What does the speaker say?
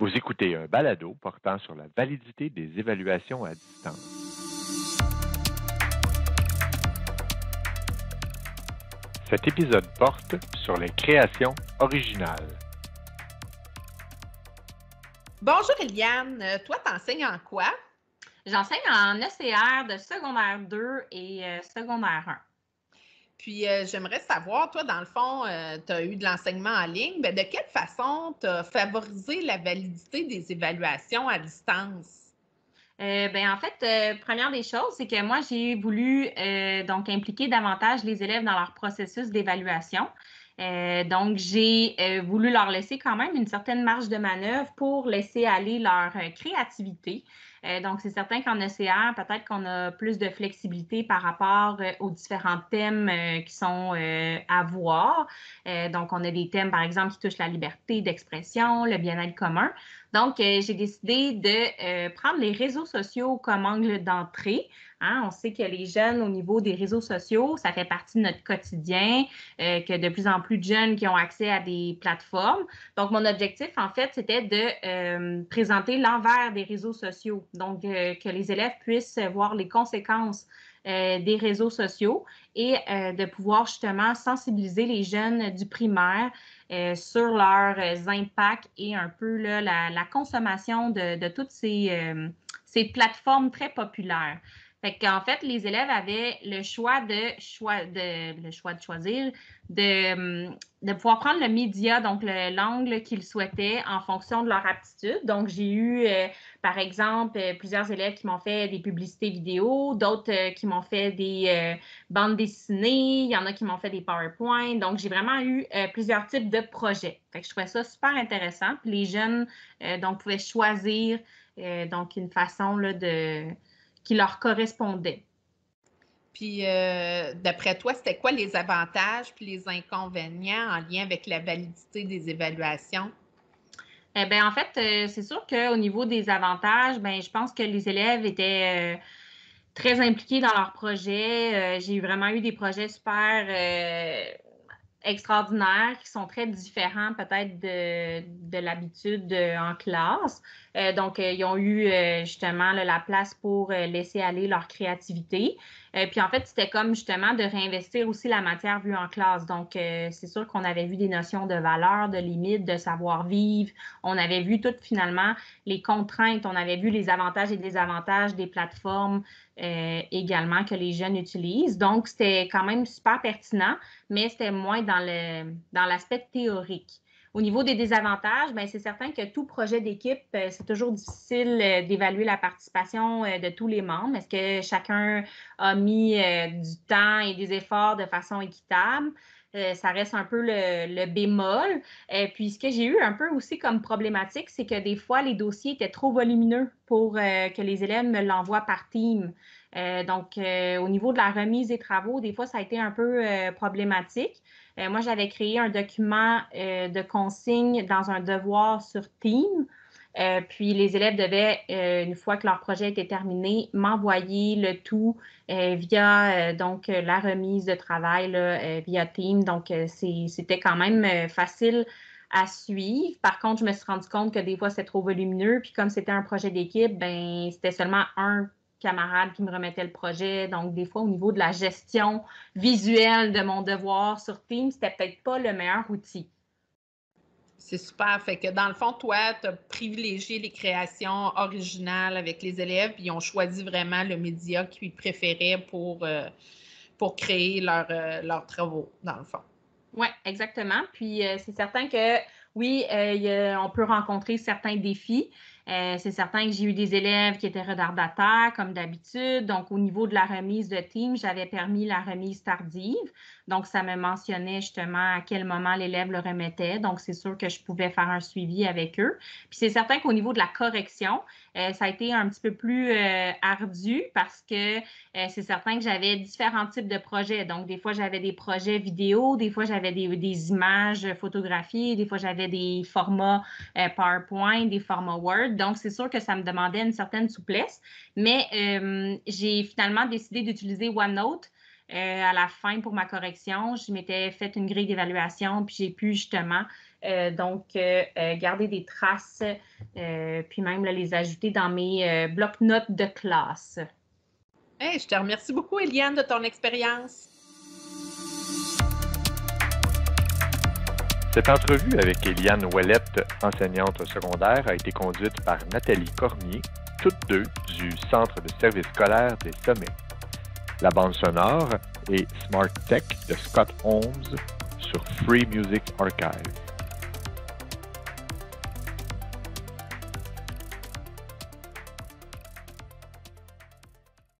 Vous écoutez un balado portant sur la validité des évaluations à distance. Cet épisode porte sur les créations originales. Bonjour Eliane, Euh, toi t'enseignes en quoi? J'enseigne en ECR de secondaire 2 et euh, secondaire 1. Puis euh, j'aimerais savoir, toi, dans le fond, tu as eu de l'enseignement en ligne, ben, de quelle façon tu as favorisé la validité des évaluations à distance? Euh, ben, en fait, euh, première des choses, c'est que moi, j'ai voulu euh, donc impliquer davantage les élèves dans leur processus d'évaluation. Euh, donc, j'ai euh, voulu leur laisser quand même une certaine marge de manœuvre pour laisser aller leur euh, créativité. Euh, donc, c'est certain qu'en ECR, peut-être qu'on a plus de flexibilité par rapport euh, aux différents thèmes euh, qui sont à voir. Donc, on a des thèmes, par exemple, qui touchent la liberté d'expression, le bien-être commun. Donc, j'ai décidé de prendre les réseaux sociaux comme angle d'entrée. Hein, on sait que les jeunes, au niveau des réseaux sociaux, ça fait partie de notre quotidien, euh, que de plus en plus de jeunes qui ont accès à des plateformes. Donc, mon objectif, en fait, c'était de présenter l'envers des réseaux sociaux. Donc, euh, que les élèves puissent voir les conséquences euh, des réseaux sociaux et euh, de pouvoir justement sensibiliser les jeunes du primaire sur leurs impacts et un peu la, consommation de, toutes ces plateformes très populaires. Fait qu'en fait, les élèves avaient le choix de, choix de, le choix de choisir, de, hum, pouvoir prendre le média, donc le- l'angle qu'ils souhaitaient en fonction de leur aptitude. Donc, j'ai eu, euh, par exemple, euh, plusieurs élèves qui m'ont fait des publicités vidéo, d'autres euh, qui m'ont fait des bandes dessinées, il y en a qui m'ont fait des PowerPoint. Donc, j'ai vraiment eu plusieurs types de projets. Fait que je trouvais ça super intéressant. Puis les jeunes, donc, pouvaient choisir donc une façon là, de qui leur correspondait. Puis euh, d'après toi, c'était quoi les avantages puis les inconvénients en lien avec la validité des évaluations? Eh bien, en fait, euh, c'est sûr qu'au niveau des avantages, ben, je pense que les élèves étaient euh, très impliqués dans leurs projets. J'ai vraiment eu des projets super extraordinaires qui sont très différents peut-être de, de l'habitude en classe. Euh, donc, euh, ils ont eu euh, justement là, la place pour euh, laisser aller leur créativité. Euh, puis en fait, c'était comme justement de réinvestir aussi la matière vue en classe. Donc, euh, c'est sûr qu'on avait vu des notions de valeur, de limite, de savoir-vivre. On avait vu toutes finalement les contraintes. On avait vu les avantages et désavantages des plateformes euh, également que les jeunes utilisent. Donc, c'était quand même super pertinent, mais c'était moins dans le dans l'aspect théorique. Au niveau des désavantages, ben, c'est certain que tout projet d'équipe, euh, c'est toujours difficile euh, d'évaluer la participation euh, de tous les membres. Est-ce que chacun a mis du temps et des efforts de façon équitable? Ça reste un peu le, bémol. Euh, puis ce que j'ai eu un peu aussi comme problématique, c'est que des fois, les dossiers étaient trop volumineux pour que les élèves me l'envoient par team. Donc, au niveau de la remise des travaux, des fois, ça a été un peu problématique. Euh, moi, j'avais créé un document euh, de consignes dans un devoir sur Team. Euh, puis les élèves devaient, une fois que leur projet était terminé, m'envoyer le tout via donc la remise de travail via Team. Donc, c'était quand même facile à suivre. Par contre, je me suis rendu compte que des fois, c'était trop volumineux. Puis comme c'était un projet d'équipe, ben c'était seulement un camarade qui me remettait le projet. Donc, des fois, au niveau de la gestion visuelle de mon devoir sur Team, c'était peut-être pas le meilleur outil. C'est super. Fait que dans le fond, toi, tu as privilégié les créations originales avec les élèves, puis ils ont choisi vraiment le média qu'ils préféraient pour, euh, pour créer leur, euh, leurs travaux, dans le fond. Oui, exactement. Puis euh, c'est certain que oui, on peut rencontrer certains défis. Euh, c'est certain que j'ai eu des élèves qui étaient retardataires, comme d'habitude. Donc, au niveau de la remise de team, j'avais permis la remise tardive. Donc, ça me mentionnait justement à quel moment l'élève le remettait. Donc, c'est sûr que je pouvais faire un suivi avec eux. Puis, c'est certain qu'au niveau de la correction, euh, ça a été un petit peu plus euh, ardu parce que c'est certain que j'avais différents types de projets. Donc, des fois, j'avais des projets vidéo, des fois, j'avais des, des images photographiées, des fois, j'avais des formats PowerPoint, des formats Word. Donc, c'est sûr que ça me demandait une certaine souplesse. Mais euh, j'ai finalement décidé d'utiliser OneNote. euh, à la fin pour ma correction, je m'étais fait une grille d'évaluation, puis j'ai pu justement donc, garder des traces, puis même les ajouter dans mes blocs-notes de classe. je te remercie beaucoup, Eliane, de ton expérience. Cette entrevue avec Eliane Ouellette, enseignante secondaire, a été conduite par Nathalie Cormier, toutes deux du Centre de service scolaire des Sommets. La bande sonore est Smart Tech de Scott Holmes sur Free Music Archive.